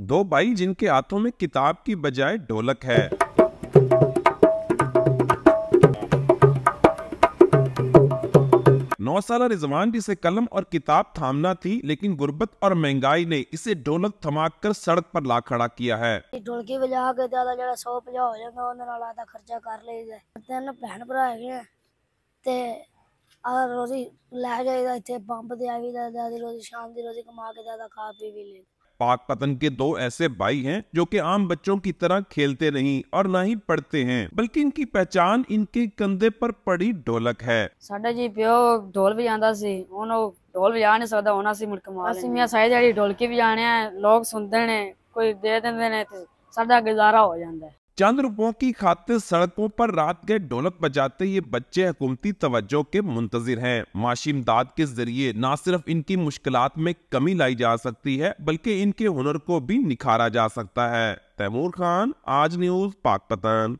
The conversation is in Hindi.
दो भाई जिनके हाथों में किताब की बजाय ढोलक है नौ साल रिजवान जिसे कलम और किताब थामना थी लेकिन गुर्बत और महंगाई ने इसे ढोलक थमाक कर सड़क पर ला खड़ा किया है ਢੋਲਕੀ ਵਜਾ ਕੇ ਜਿਆਦਾ ਜਿਹੜਾ 150 ਹੋ ਜਾਂਦਾ ਉਹਦੇ ਨਾਲ ਆਦਾ ਖਰਚਾ ਕਰ ਲਈਦਾ ਤਿੰਨ ਭੈਣ ਭਰਾ ਹੈਗੇ ਆ ਤੇ ਆ ਰੋਜ਼ੀ ਲੈ ਜਾਈਦਾ ਇੱਥੇ ਪੰਪ ਤੇ ਆ ਗਈਦਾ ਦਾਦੀ ਰੋਜ਼ੀ ਸ਼ਾਮ ਦੀ ਰੋਜ਼ੀ ਕਮਾ ਕੇ ਜਿਆਦਾ ਖਾ ਪੀ ਵੀ ਲਈ पाक पतन के दो ऐसे भाई हैं जो कि आम बच्चों की तरह खेलते नहीं और ना ही पढ़ते हैं बल्कि इनकी पहचान इनके कंधे पर पड़ी ढोलक है ਸਾਡਾ ਜੀ ਪਿਓ ਢੋਲ ਵਜਾਉਂਦਾ ਸੀ ਹੁਣ ਉਹ ਢੋਲ ਵਜਾ ਨਹੀਂ ਸਕਦਾ ਹੁਣ ਅਸੀਂ ਮੁੜ ਕਮਾ ਅਸੀਂ ਮੀਆਂ ਸਾਈ ਜਿਹੜੀ ਢੋਲਕੀ ਵਜਾਣੇ ਆ ਲੋਕ ਸੁਣਦੇ ਨੇ ਕੋਈ ਦੇ ਦਿੰਦੇ ਨੇ ਤੇ ਸਾਡਾ ਗੁਜ਼ਾਰਾ ਹੋ ਜਾਂਦਾ ਹੈ चंद रुपयों की खातिर सड़कों पर रात के ढोलक बजाते ये बच्चे हुकूमती तवज्जो के मुंतजिर हैं। माशी इमदाद के ज़रिए न सिर्फ़ इनकी मुश्किल में कमी लाई जा सकती है, बल्कि इनके हुनर को भी निखारा जा सकता है। तैमूर खान, आज न्यूज़ पाकपतन